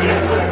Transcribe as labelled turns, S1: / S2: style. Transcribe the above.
S1: Yes.